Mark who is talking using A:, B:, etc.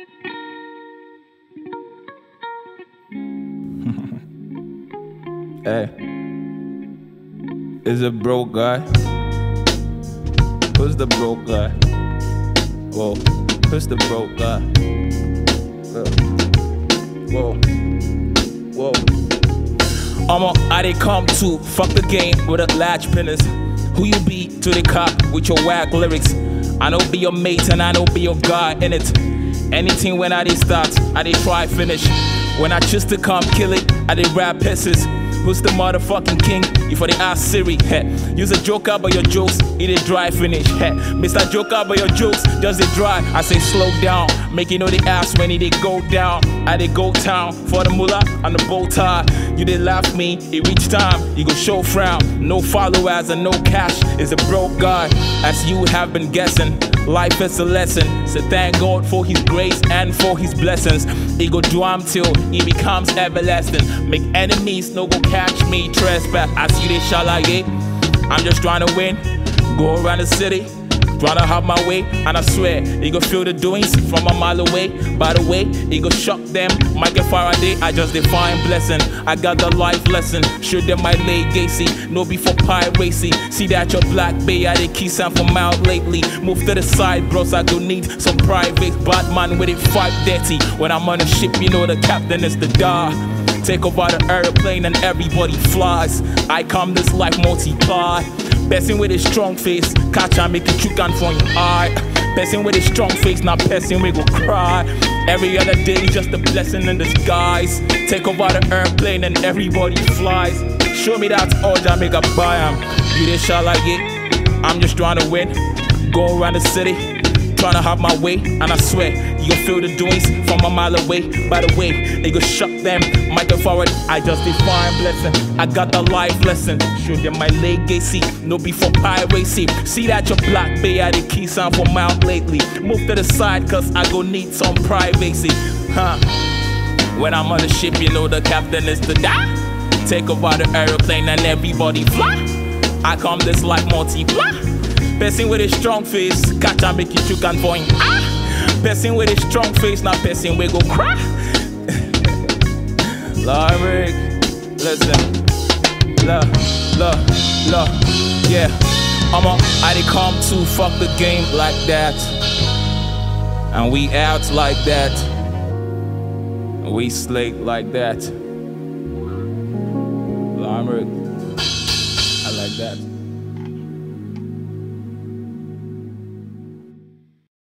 A: hey. Is it broke guy? Who's the broke guy? Whoa. Who's the broke guy? Whoa. Whoa. I'm on I they come to fuck the game with a latch pinners. Who you be to the cop with your whack lyrics? I know be your mate and I know be your guy in it. Anything when I they start, I they try finish. When I choose to come kill it, I they rap pisses. Who's the motherfucking king? You for the ass Siri, head. Use a joker, but your jokes, it a dry finish, head. Mr. Joker, but your jokes, does it dry? I say slow down, make you know the ass when it go down. I they go town for the mullah and the bow tie. You did laugh me, it reach time, you go show frown. No followers and no cash is a broke guy, as you have been guessing. Life is a lesson, so thank God for His grace and for His blessings. He go do am till He becomes everlasting. Make enemies no go catch me trespass. I see they shall I get. I'm just trying to win. Go around the city, to have my way, and I swear he go feel the doings from a mile away. By the way, he go shock them. Michael Faraday, I just define blessing. I got the life lesson. Show them my legacy, no before piracy. See that your black bay, I did key sound from out lately. Move to the side, bros. I go need some private Batman with it five dirty. When I'm on a ship, you know the captain is the dog. Take over the airplane and everybody flies. I come this life multiply. Person with a strong face, catch and make you can from your eye. Person with a strong face, not person we go cry. Every other day just a blessing in disguise. Take over the airplane and everybody flies. Show me that all I make a buy 'em. You they shall like it. I'm just trying to win. Go around the city, trying to have my way, and I swear you gon' feel the doings from a mile away. By the way, they go shut them. Michael forward, I just define blessing. I got the life lesson. Show them my legacy, no be for piracy. See that your black bay, I the key sound for out lately. Move to the side, cause I go need some privacy. Huh? When I'm on the ship, you know the captain is the die. Take over the aeroplane and everybody fly. I come this life multiply. Person with a strong face, catch and make you can point. Ah! Person with a strong face, not person we go cry. Lyric, listen, look, look, look, yeah. I'm on, I did come to fuck the game like that, and we out like that, and we slate like that. Lyric, I like that.